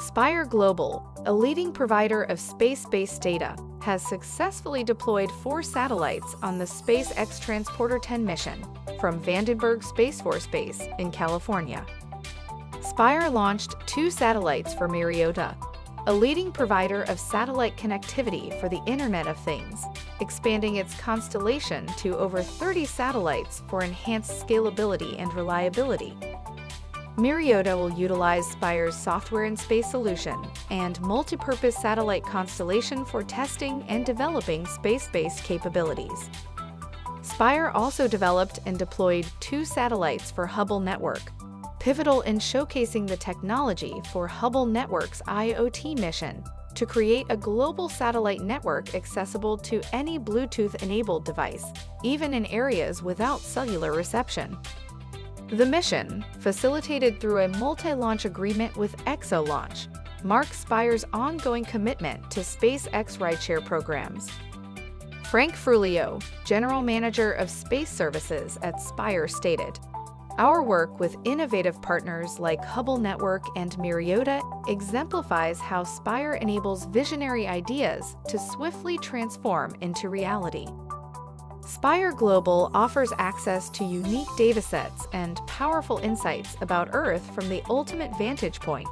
Spire Global, a leading provider of space-based data, has successfully deployed four satellites on the SpaceX Transporter 10 mission from Vandenberg Space Force Base in California. Spire launched two satellites for Myriota, a leading provider of satellite connectivity for the Internet of Things, expanding its constellation to over 30 satellites for enhanced scalability and reliability. Myriota will utilize Spire's software and space solution and multipurpose satellite constellation for testing and developing space-based capabilities. Spire also developed and deployed two satellites for Hubble Network, pivotal in showcasing the technology for Hubble Network's IoT mission to create a global satellite network accessible to any Bluetooth-enabled device, even in areas without cellular reception. The mission, facilitated through a multi-launch agreement with ExoLaunch, marks Spire's ongoing commitment to SpaceX rideshare programs. Frank Frulio, General Manager of Space Services at Spire stated, our work with innovative partners like Hubble Network and Myriota exemplifies how Spire enables visionary ideas to swiftly transform into reality. Spire Global offers access to unique datasets and powerful insights about Earth from the ultimate vantage point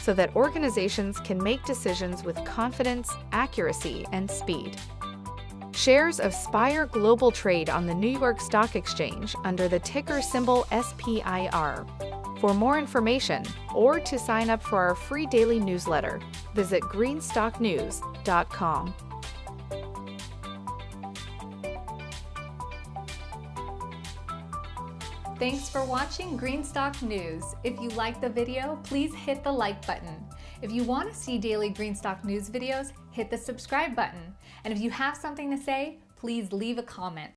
so that organizations can make decisions with confidence, accuracy, and speed. Shares of Spire Global trade on the New York Stock Exchange under the ticker symbol SPIR. For more information or to sign up for our free daily newsletter, visit greenstocknews.com. Thanks for watching Greenstock News. If you like the video, please hit the like button. If you want to see daily Greenstock News videos, hit the subscribe button. And if you have something to say, please leave a comment.